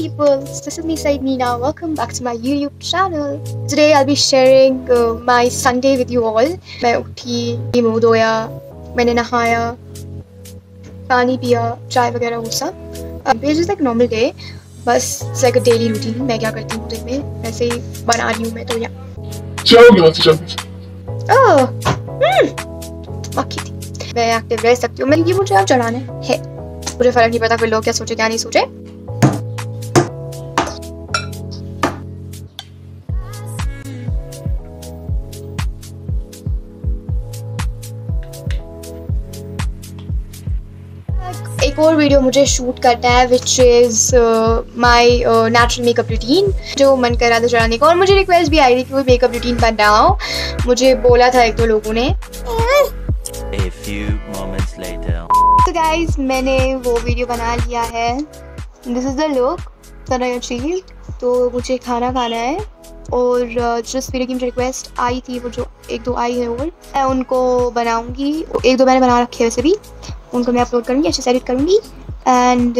people, this is me Said Nina. Welcome back to my YouTube channel. Today I'll be sharing uh, my Sunday with you all. मैं उठी मुँह धोया मैंने नहाया पानी पिया चाय वगैरह वो सब। It's just like normal day बस लाइक अ डेली रूटीन मैं क्या करती हूँ दिन में? वैसे ही बना रही हूँ मैं तो या जाओगे वहाँ से मक्खी थी। मैं एक्टिव रह सकती हूँ मैं ये मुझे अब चढ़ाना है। मुझे फ़र्क नहीं पड़ता फिर लोग क्या सोचे क्या नहीं सोचे। एक और वीडियो मुझे शूट करना है which is my natural makeup routine जो मन कर रहा था चढ़ाने का। और मुझे रिक्वेस्ट भी आई थी कि वो मेकअप रूटीन बनाओ। मुझे बोला था एक दो लोगों ने. तो गाइज़ मैंने वो वीडियो बना लिया है। This is the look that I तो मुझे खाना खाना है। और uh, जिस वीडियो की मुझे रिक्वेस्ट आई थी वो जो एक दो आई है और मैं उनको बनाऊँगी। एक दो मैंने बना रखे हैं वैसे भी। उनको मैं अपलोड करूँगी अच्छे से एडिट करूँगी एंड